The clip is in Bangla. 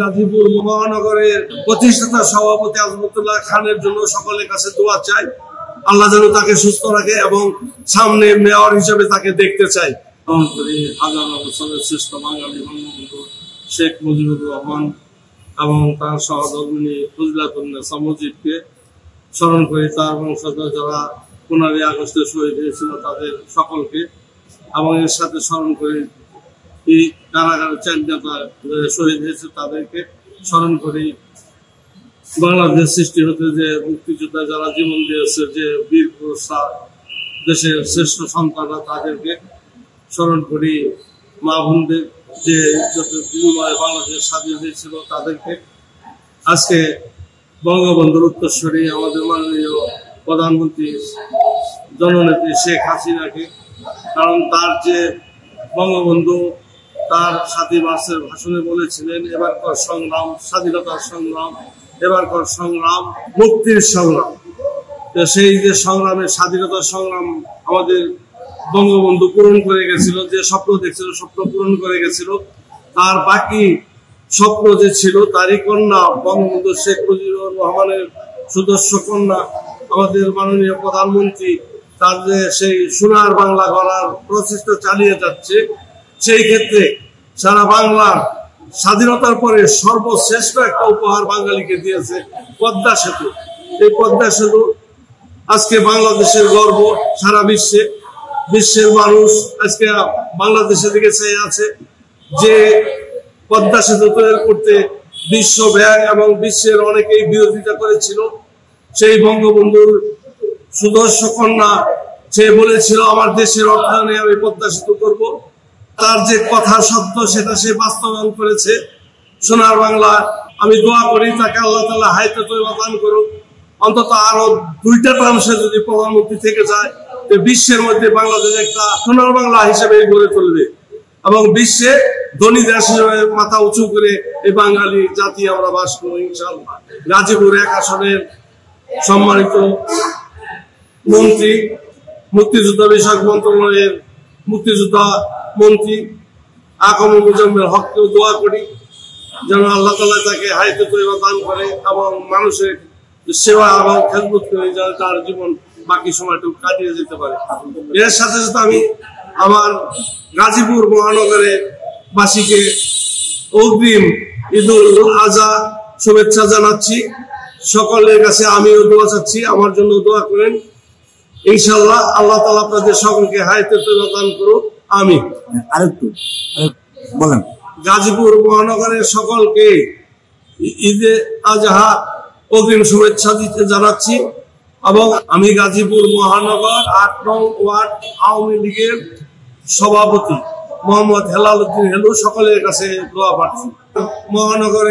গাজীপুর মহানগরের প্রতিষ্ঠাতা সভাপতি আজমতুল্লাহ খানের জন্য সকলের কাছে দোয়া চাই। আল্লাহ যেন তাকে সুস্থ রাখে এবং সামনে মেয়র হিসেবে তাকে দেখতে চাই। শেখ মুজিবুর রহমান এবং তার সহধর্মিনী মুজিবকে স্মরণ করি। তার বংশধর যারা পনেরোই আগস্টে শহীদ হয়েছিল তাদের সকলকে এবং এর সাথে স্মরণ করি এই কারাগারের চার শহীদ হয়েছে তাদেরকে স্মরণ করি। বাংলাদেশ সৃষ্টি হতে যে মুক্তিযোদ্ধা যারা জীবন দিয়েছে, যে বীর পুরুষরা দেশের শ্রেষ্ঠ সন্তানরা তাদেরকে স্মরণ করি। মা বোনদের যে বিনিময়ে বাংলাদেশ স্বাধীন হয়েছিল তাদেরকে। আজকে বঙ্গবন্ধুর উত্তরস্বরী আমাদের মাননীয় প্রধানমন্ত্রী জননেত্রী শেখ হাসিনাকে, কারণ তার যে বঙ্গবন্ধু তার সাতই মার্চের ভাষণে বলেছিলেন এবারকার সংগ্রাম, স্বাধীনতার সংগ্রাম এবারকার সংগ্রাম, মুক্তির সংগ্রাম। সেই যে সংগ্রামের স্বাধীনতার সংগ্রাম আমাদের বঙ্গবন্ধু পূরণ করে গেছিল, যে স্বপ্ন দেখছিল, স্বপ্ন পূরণ করে গেছিল, তার বাকি স্বপ্ন যে ছিল, তারই কন্যা বঙ্গবন্ধু শেখ মুজিবুর রহমানের সদস্য কন্যা, আমাদের মাননীয় প্রধানমন্ত্রী, তার যে সেই সোনার বাংলা গড়ার প্রচেষ্টা চালিয়ে যাচ্ছে সেই ক্ষেত্রে সারা বাংলার স্বাধীনতার পরে সর্বশ্রেষ্ঠ একটা উপহার বাঙালিকে দিয়েছে পদ্মা সেতু। এই পদ্মা সেতু আজকে বাংলাদেশের গর্ব, সারা বিশ্বে। বিশ্বের মানুষ আজকে বাংলাদেশের দিকে চেয়ে আছে যে পদ্মা সেতু তৈরি করতে বিশ্ব ব্যাংক এবং বিশ্বের অনেকেই বিরোধিতা করেছিল। সেই বঙ্গবন্ধুর সুদর্শ কন্যা সে বলেছিল, আমার দেশের অর্থায়নে আমি পদ্মা সেতু করব। তার যে কথা সত্য সেটা সে বাস্তবায়ন করেছে। সোনার বাংলা, আমি দোয়া করি তাকে আল্লাহ তালা হাইতে তৈবা দান করুক। অন্তত আরও দুইটা সে যদি প্রধানমন্ত্রী থেকে যায় বিশ্বের মধ্যে বাংলাদেশ একটা সোনার বাংলা হিসেবে গড়ে তুলবে। এবং বিশ্বে ধনী দেশ হিসেবে মাথা উঁচু করে এই বাঙালি জাতি আমরা বাস করব ইনশাল্লাহ গাজীপুর এক আসনের সম্মানিত মন্ত্রী, মুক্তিযুদ্ধ বিষয়ক মন্ত্রণালয়ের মুক্তিযোদ্ধা মন্ত্রী আকম মুজাম্মের হককেও দোয়া করি যেন আল্লাহ তালা তাকে হাইতে তৈবা দান করে এবং মানুষের সেবা এবং খেদমত করে যেন তার জীবন বাকি সময়টুকু কাটিয়ে যেতে পারে। এর সাথে সাথে আমি আমার গাজীপুর মহানগরের বাসীকে অগ্রিম ঈদুল আজহা শুভেচ্ছা জানাচ্ছি। সকলের কাছে আমিও দোয়া চাচ্ছি। আমার জন্য দোয়া করেন। ইনশাল্লাহ আল্লাহ তালা আপনাদের সকলকে তৈবা দান করুক। আমি আরেকটু বলেন। গাজীপুর মহানগরের সকলকে ঈদে আজহা অগ্রিম শুভেচ্ছা দিতে জানাচ্ছি এবং আমি গাজীপুর মহানগর আট নং ওয়ার্ড আওয়ামী লীগের সভাপতি মোহাম্মদ হেলাল উদ্দিন হেলু সকলের কাছে দোয়া পাচ্ছি মহানগরে